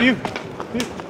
Vivo. Vivo.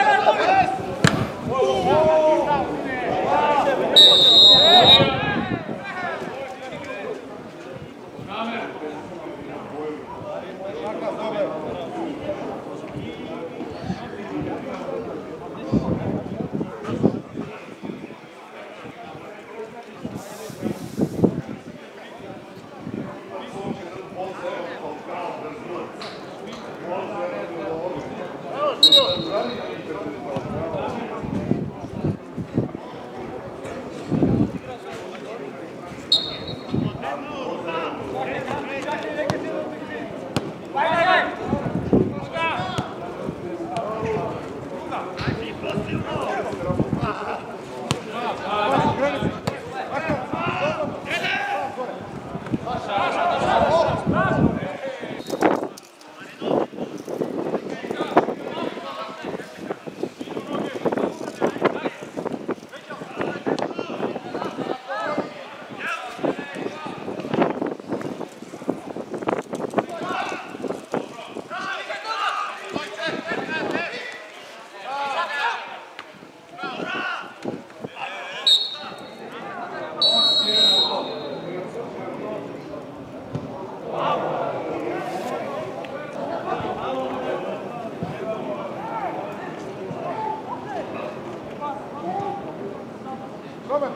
Πάμε,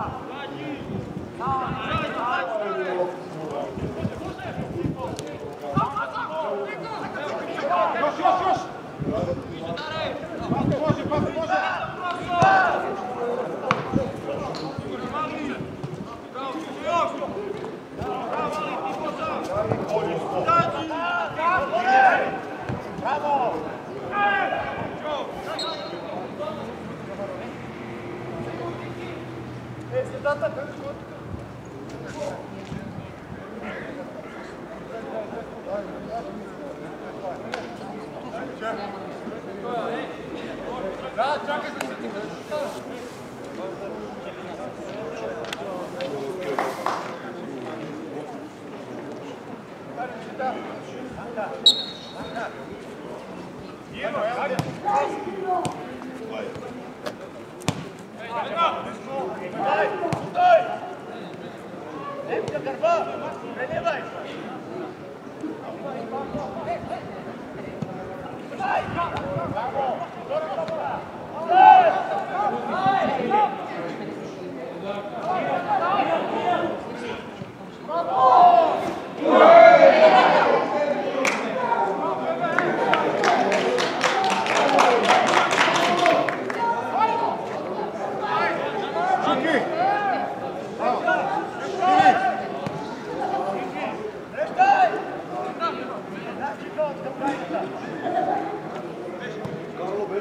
아. Karlo, Bravo!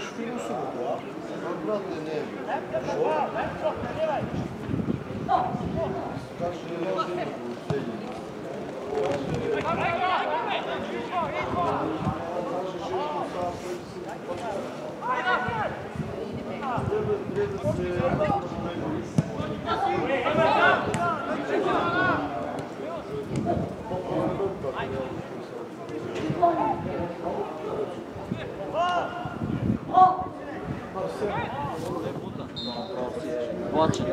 してる仕ってねえよ。Thank you. Voće.